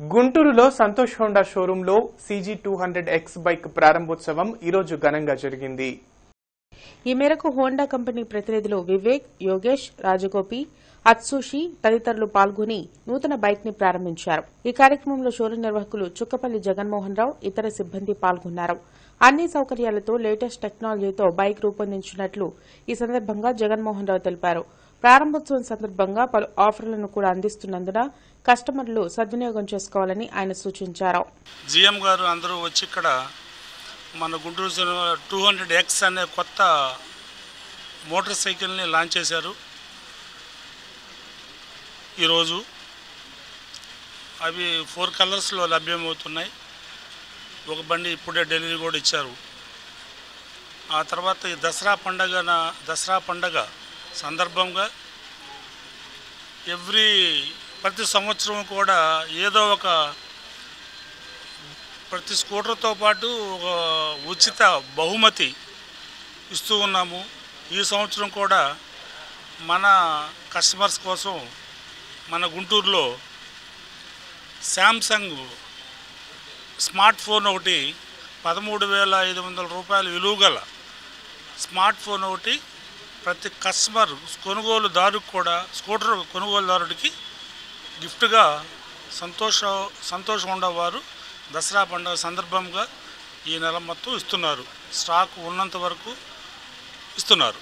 గుంటూరులో సంతోష్ హోండా షోరూంలో CB two hundred X bike ప్రారంభోత్సవం ఈరోజు ఘనంగా జరిగింది. ఈ మేరకు హోండా కంపెనీ ప్రతినిధులు వివేక్ యోగేష్ రాజగోపి అత్సుషి తదితరులు పాల్గొని నూతన బైక్ని ప్రారంభించారు. ఈ కార్యక్రమంలో షోరూం నిర్వాహకులు చుక్కపల్లి జగన్మోహన్ రావు ఇతర సిబ్బంది పాల్గొన్నారు. అన్ని సౌకర్యాలతో లేటెస్ట్ టెక్నాలజీతో బైక్ రూపొందించినట్లు ఈ సందర్భంగా జగన్మోహన్ రావు తెలిపారు. ప్రారంభోత్సవం సందర్భంగా పలు ఆఫర్లను కూడా అందిస్తున్నందున కస్టమర్లు సద్వినియోగం చేసుకోవాలని ఆయన సూచించారు. జిఎం గారు అందరూ వచ్చి ఇక్కడ మన గుంటూరు టూ హండ్రెడ్ ఎక్స్ అనే కొత్త మోటార్ సైకిల్ని లాంచ్ చేశారు. ఈరోజు అవి ఫోర్ కలర్స్లో లభ్యమవుతున్నాయి. ఒక బండి ఇప్పుడే డెలివరీ కూడా ఇచ్చారు. ఆ తర్వాత ఈ దసరా పండగన దసరా పండగ సందర్భంగా ఎవ్రీ ప్రతి సంవత్సరం కూడా ఏదో ఒక ప్రతి స్కూటర్తో పాటు ఒక ఉచిత బహుమతి ఇస్తూ ఉన్నాము. ఈ సంవత్సరం కూడా మన కస్టమర్స్ కోసం మన గుంటూరులో శాంసంగ్ స్మార్ట్ ఫోన్ ఒకటి పదమూడు వేల ఐదు వందల రూపాయలు విలువ గల స్మార్ట్ ఫోన్ ఒకటి ప్రతి కస్టమర్ కొనుగోలుదారుకు కూడా స్కూటర్ కొనుగోలుదారుడికి గిఫ్ట్గా సంతోష సంతోష ఉండవారు. దసరా పండుగ సందర్భంగా ఈ నెల మొత్తం ఇస్తున్నారు. స్టాక్ ఉన్నంత వరకు ఇస్తున్నారు.